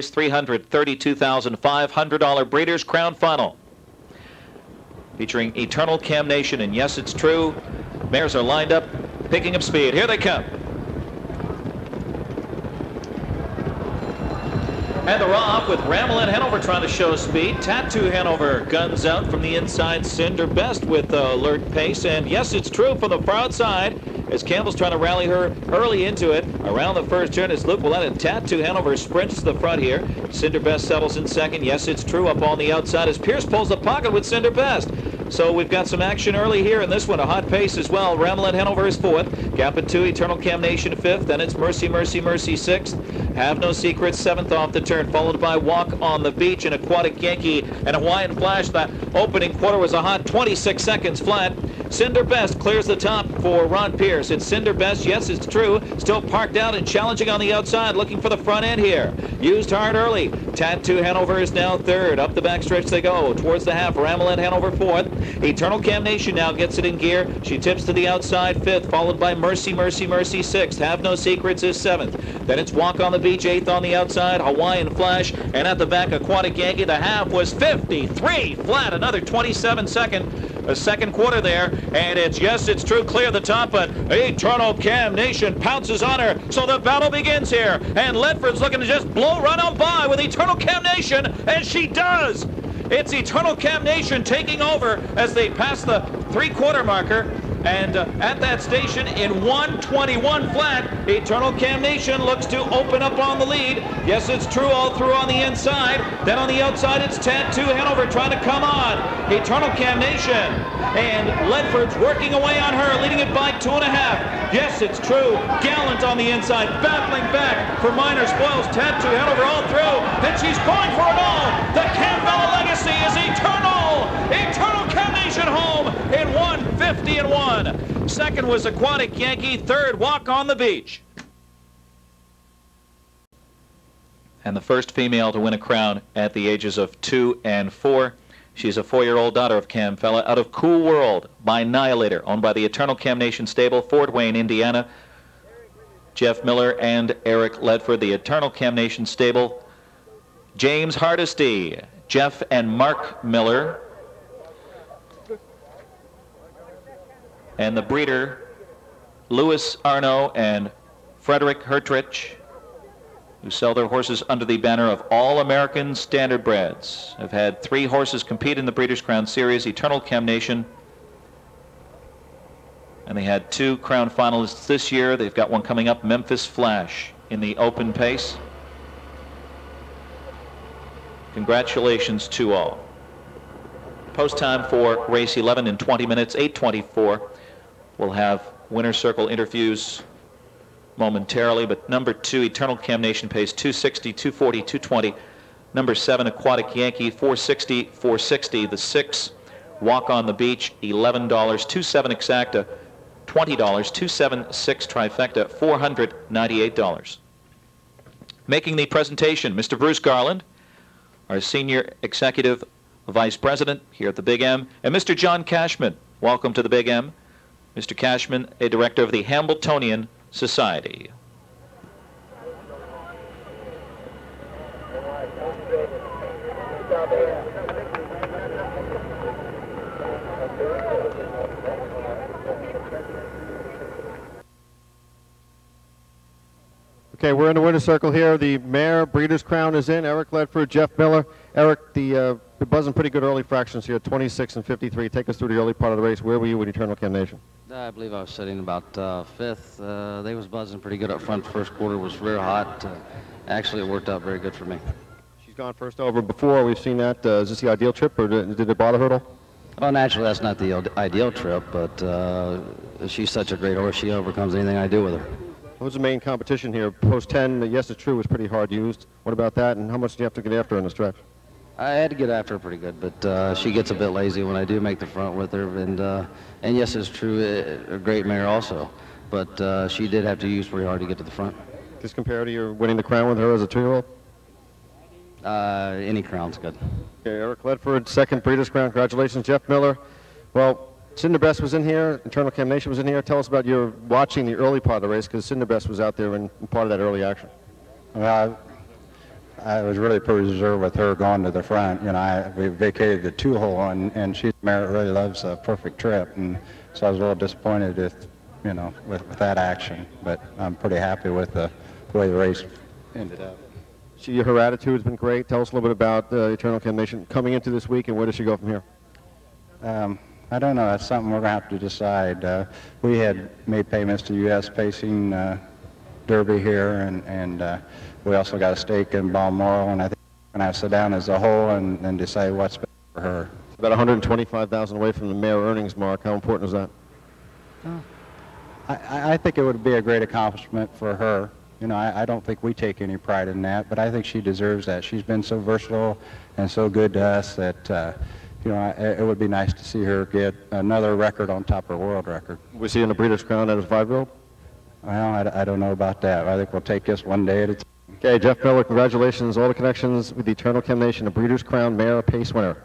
$332,500 Breeders' Crown Final. Featuring Eternal Camnation, and yes, it's true. Mares are lined up, picking up speed. Here they come. And the raw off with Ramelin Hanover trying to show speed. Tattoo Hanover guns out from the inside. Cinder Best with uh, alert pace. And yes, it's true from the far outside as Campbell's trying to rally her early into it. Around the first turn as Luc Ouellette and Tattoo Hanover sprints to the front here. Cinder Best settles in second. Yes, it's true up on the outside as Pierce pulls the pocket with Cinder Best. So we've got some action early here in this one. A hot pace as well. Ramelin Hanover is fourth. Gap at two. Eternal Camnation fifth. Then it's Mercy, Mercy, Mercy sixth. Have No Secrets seventh off the turn. Followed by Walk on the Beach and Aquatic Yankee and Hawaiian Flash. That opening quarter was a hot 26 seconds flat. Cinder Best clears the top for Ron Pierce. It's Cinder Best. Yes, it's true. Still parked out and challenging on the outside. Looking for the front end here. Used hard early. Tattoo Hanover is now third. Up the backstretch they go. Towards the half. Ramelin Hanover fourth. Eternal Camnation now gets it in gear. She tips to the outside fifth, followed by Mercy, Mercy, Mercy sixth. Have No Secrets is seventh. Then it's Walk on the Beach eighth on the outside. Hawaiian Flash. And at the back, Aquatic Yankee. The half was 53 flat. Another 27 second, a second quarter there. And it's, yes, it's true, clear the top, but Eternal Camnation pounces on her. So the battle begins here. And Ledford's looking to just blow right on by with Eternal Camnation. And she does. It's Eternal Camnation taking over as they pass the three-quarter marker. And uh, at that station in 121 flat, Eternal Camnation looks to open up on the lead. Yes, it's true all through on the inside. Then on the outside, it's Tattoo Hanover trying to come on. Eternal Camnation. And Ledford's working away on her, leading it by two and a half. Yes, it's true. Gallant on the inside, battling back for minor spoils. Tattoo Hanover all through. And she's going for it all. The Campbell legacy is eternal. Eternal 150 and 1. Second was Aquatic Yankee. Third, Walk on the Beach. And the first female to win a crown at the ages of two and four. She's a four-year-old daughter of Cam Fella out of Cool World by Annihilator, owned by the Eternal Camnation stable, Fort Wayne, Indiana. Jeff Miller and Eric Ledford, the Eternal Camnation stable. James Hardesty, Jeff and Mark Miller, and the breeder, Louis Arnaud and Frederick Hertrich, who sell their horses under the banner of All American Standardbreds. Have had three horses compete in the Breeders' Crown Series, Eternal Camnation, and they had two crown finalists this year. They've got one coming up, Memphis Flash, in the open pace. Congratulations to all. Post time for race 11 in 20 minutes, 824. We'll have winner circle interviews momentarily, but number two, Eternal Camnation pays 260, 240, 220. Number seven, Aquatic Yankee, 460, 460. The six, Walk on the Beach, $11. 27 exacta, $20. 276 trifecta, $498. Making the presentation, Mr. Bruce Garland, our Senior Executive Vice President here at the Big M, and Mr. John Cashman. Welcome to the Big M. Mr. Cashman, a director of the Hambletonian Society. Okay, we're in the winner's circle here. The mare, breeder's crown is in. Eric Ledford, Jeff Miller. Eric, the uh, buzzing pretty good early fractions here, 26 and 53. Take us through the early part of the race. Where were you with Eternal Camnation? I believe I was sitting about uh, fifth. Uh, they was buzzing pretty good up front. First quarter was real hot. Uh, actually, it worked out very good for me. She's gone first over before. We've seen that. Uh, is this the ideal trip, or did, did it bother her at all? Well, naturally, that's not the ideal trip, but uh, she's such a great horse. She overcomes anything I do with her. What was the main competition here? Post 10, yes, it's true, was pretty hard used. What about that, and how much do you have to get after in the stretch? I had to get after her pretty good, but uh, she gets a bit lazy when I do make the front with her. And uh, and yes, it's true, a great mare also, but uh, she did have to use pretty hard to get to the front. Just compare to your winning the crown with her as a two-year-old? Uh, any crown's good. Okay, Eric Ledford, second Breeders' Crown. Congratulations, Jeff Miller. Well, Cinderbest was in here, Eternal Camnation was in here. Tell us about your watching the early part of the race because Cinderbest was out there in, part of that early action. Well, I was really pretty reserved with her going to the front. You know, I, we vacated the two hole, and, and she Merritt really loves a perfect trip, and so I was a little disappointed with, you know, with, with that action. But I'm pretty happy with the, the way the race ended up. She, her attitude has been great. Tell us a little bit about uh, Eternal Nation coming into this week and where does she go from here? Um, I don't know. That's something we're going to have to decide. Uh, we had made payments to U.S. Pacing uh, Derby here, and, and uh, we also got a stake in Balmoral, and I think we're going to have to sit down as a whole and, and decide what's best for her. About 125,000 away from the mare earnings mark. How important is that? I- I, I think it would be a great accomplishment for her. You know, I, I don't think we take any pride in that, but I think she deserves that. She's been so versatile and so good to us that, uh, you know, I, it would be nice to see her get another record on top of her world record. We see in the Breeders' Crown at a five-year-old. Well, I, I don't know about that. I think we'll take this one day at a time. Okay, Jeff Miller, congratulations. All the connections with the Eternal Camnation, the Breeders' Crown Mare Pace winner.